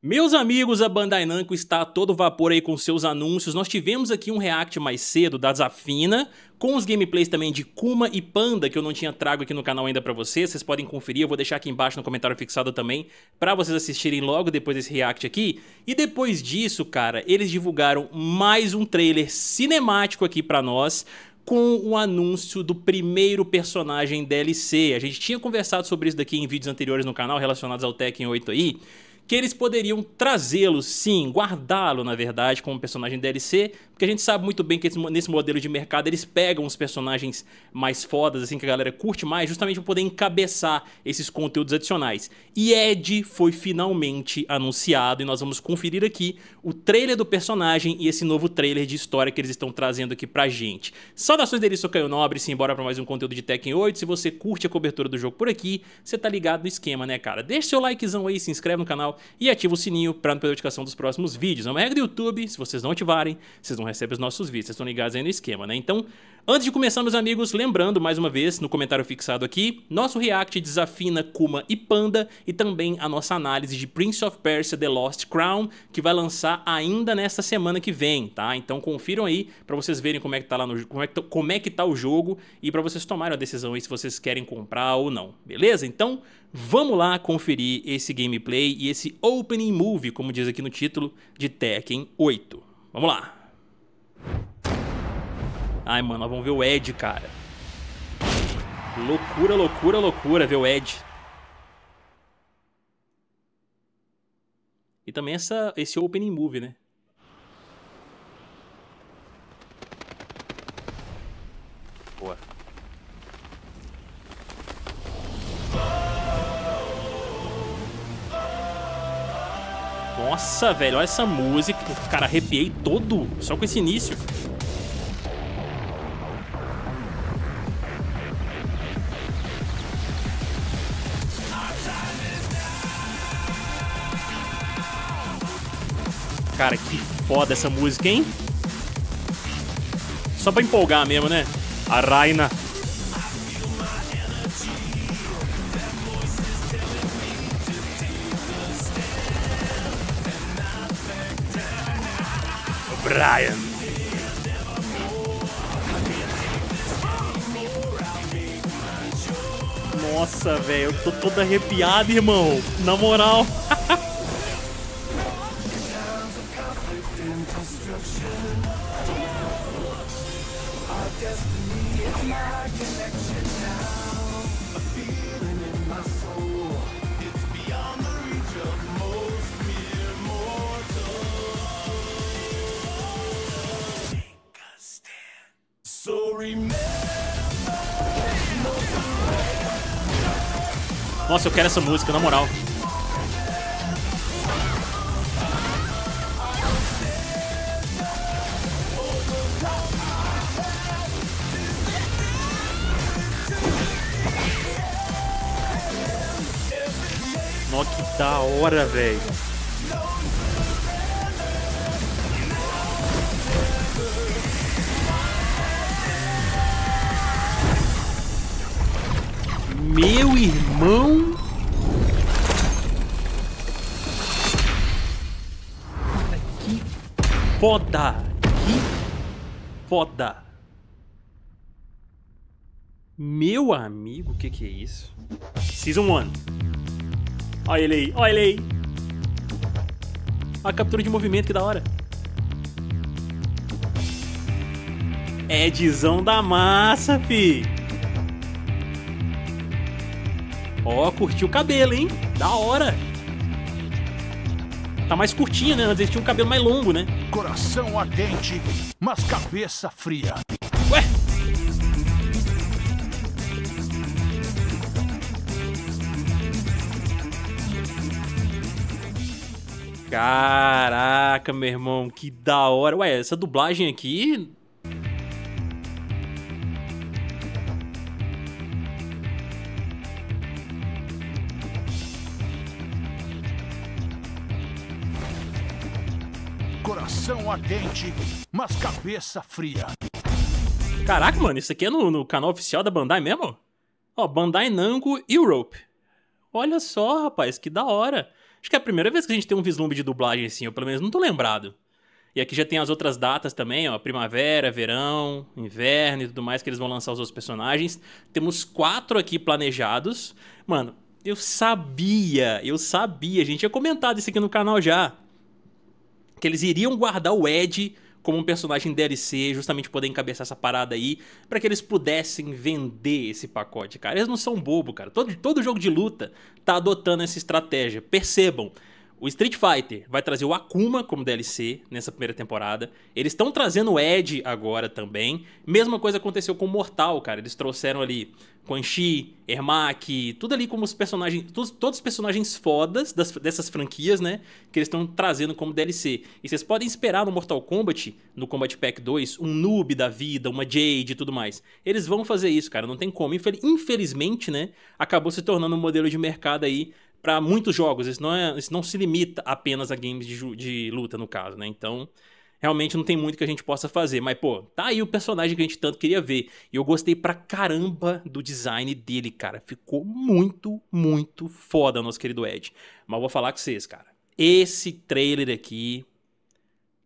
Meus amigos, a Bandai Namco está a todo vapor aí com seus anúncios. Nós tivemos aqui um react mais cedo da Zafina, com os gameplays também de Kuma e Panda, que eu não tinha trago aqui no canal ainda pra vocês. Vocês podem conferir, eu vou deixar aqui embaixo no comentário fixado também, pra vocês assistirem logo depois desse react aqui. E depois disso, cara, eles divulgaram mais um trailer cinemático aqui pra nós, com o anúncio do primeiro personagem DLC. A gente tinha conversado sobre isso daqui em vídeos anteriores no canal relacionados ao Tekken 8 aí, que eles poderiam trazê-lo, sim, guardá-lo, na verdade, como personagem DLC, porque a gente sabe muito bem que nesse modelo de mercado eles pegam os personagens mais fodas, assim, que a galera curte mais, justamente para poder encabeçar esses conteúdos adicionais. E Ed foi finalmente anunciado e nós vamos conferir aqui o trailer do personagem e esse novo trailer de história que eles estão trazendo aqui pra gente. Saudações deles, sou Caio Nobre, sim, bora pra mais um conteúdo de Tekken 8. Se você curte a cobertura do jogo por aqui, você tá ligado no esquema, né, cara? Deixa seu likezão aí, se inscreve no canal e ativa o sininho pra não perder a notificação dos próximos vídeos. É uma regra do YouTube, se vocês não ativarem, vocês não recebem os nossos vídeos, vocês estão ligados aí no esquema, né? Então, antes de começar, meus amigos, lembrando mais uma vez, no comentário fixado aqui, nosso react desafina Kuma e Panda e também a nossa análise de Prince of Persia The Lost Crown, que vai lançar ainda nesta semana que vem, tá? Então confiram aí pra vocês verem como é que tá lá no como é que, como é que tá o jogo e pra vocês tomarem a decisão aí se vocês querem comprar ou não, beleza? Então, vamos lá conferir esse gameplay e esse opening movie, como diz aqui no título, de Tekken 8. Vamos lá! Ai, mano, nós vamos ver o Ed, cara. Loucura, loucura, loucura ver o Ed. E também essa, esse opening movie, né? Boa. Nossa, velho, olha essa música. Cara, arrepiei todo só com esse início. Cara, que foda essa música, hein? Só pra empolgar mesmo, né? A Raina. Brian. Nossa, velho, eu tô todo arrepiado, irmão. Na moral. Nossa, eu quero essa música, na moral. Nossa, que da hora, velho. Meu irmão. Que foda. Que foda. Meu amigo, o que que é isso? Season 1. Olha ele aí, olha ele aí. A captura de movimento, que da hora. Edzão da massa, fi. Ó, curtiu o cabelo, hein? Da hora. Tá mais curtinha, né? Antes eles tinham um cabelo mais longo, né? Coração ardente, mas cabeça fria. Ué? Caraca, meu irmão, que da hora. Ué, essa dublagem aqui Coração ardente, mas cabeça fria. Caraca, mano, isso aqui é no, no canal oficial da Bandai mesmo? Ó, Bandai Namco Europe. Olha só, rapaz, que da hora. Acho que é a primeira vez que a gente tem um vislumbre de dublagem assim, eu pelo menos não tô lembrado. E aqui já tem as outras datas também, ó, primavera, verão, inverno e tudo mais que eles vão lançar os outros personagens. Temos quatro aqui planejados. Mano, eu sabia, eu sabia, a gente tinha comentado isso aqui no canal já. Que eles iriam guardar o Ed como um personagem DLC, justamente poder encabeçar essa parada aí, para que eles pudessem vender esse pacote, cara. Eles não são bobo, cara. Todo, todo jogo de luta tá adotando essa estratégia. Percebam, o Street Fighter vai trazer o Akuma como DLC nessa primeira temporada. Eles estão trazendo o Ed agora também. Mesma coisa aconteceu com o Mortal, cara. Eles trouxeram ali Quan Chi, Ermac, tudo ali como os personagens, todos, todos os personagens fodas das, dessas franquias, né? Que eles estão trazendo como DLC. E vocês podem esperar no Mortal Kombat, no Combat Pack 2, um noob da vida, uma Jade e tudo mais. Eles vão fazer isso, cara. Não tem como. Infelizmente, né? Acabou se tornando um modelo de mercado aí para muitos jogos. Isso não, é, isso não se limita apenas a games de, de luta, no caso, né? Então, realmente não tem muito que a gente possa fazer. Mas, pô, tá aí o personagem que a gente tanto queria ver. E eu gostei pra caramba do design dele, cara. Ficou muito, muito foda, nosso querido Ed. Mas vou falar com vocês, cara. Esse trailer aqui.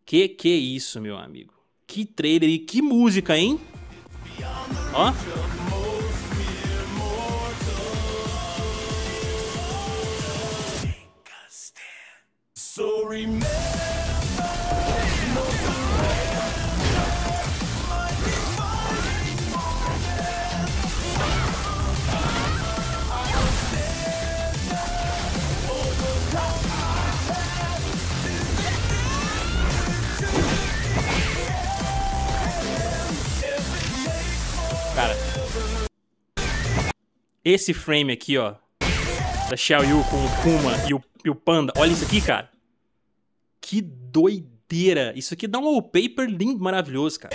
Que que é isso, meu amigo? Que trailer e que música, hein? Ó. Cara, esse frame aqui, ó, da Xiao Yu com o Kuma e o, e o Panda, olha isso aqui, cara. Que doideira! Isso aqui dá um wallpaper lindo, maravilhoso, cara.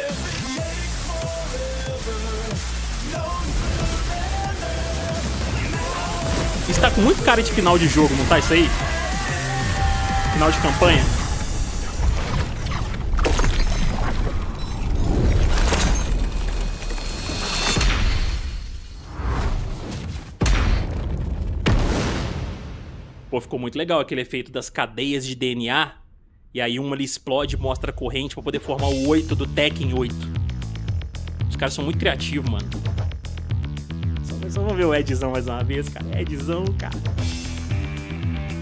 Isso tá com muito cara de final de jogo, não tá isso aí? Final de campanha. Pô, ficou muito legal aquele efeito das cadeias de DNA e aí uma ali explode mostra a corrente pra poder formar o 8 do Tekken 8. Os caras são muito criativos, mano. Só, só vamos ver o Edzão mais uma vez, cara. Edzão, cara.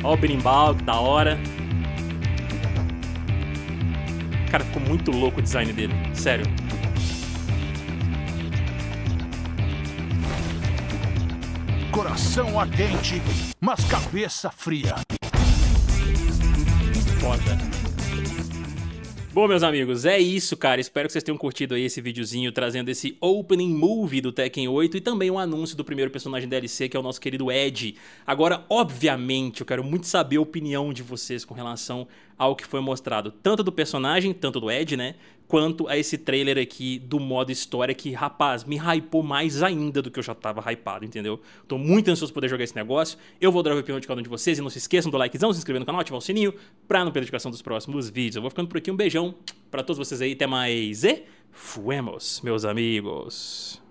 Ó o berimbau, que da hora. Cara, ficou muito louco o design dele. Sério. Coração ardente, mas cabeça fria. Foda. Bom, meus amigos, é isso, cara. Espero que vocês tenham curtido aí esse videozinho trazendo esse opening movie do Tekken 8 e também o um anúncio do primeiro personagem DLC, que é o nosso querido Ed. Agora, obviamente, eu quero muito saber a opinião de vocês com relação ao que foi mostrado, tanto do personagem, tanto do Ed, né, quanto a esse trailer aqui do modo história que, rapaz, me hypou mais ainda do que eu já tava hypado, entendeu? Tô muito ansioso por poder jogar esse negócio. Eu vou dar a opinião de cada um de vocês e não se esqueçam do likezão, se inscrever no canal, ativar o sininho pra não perder a notificação dos próximos vídeos. Eu vou ficando por aqui, um beijão pra todos vocês aí, até mais e fuemos, meus amigos.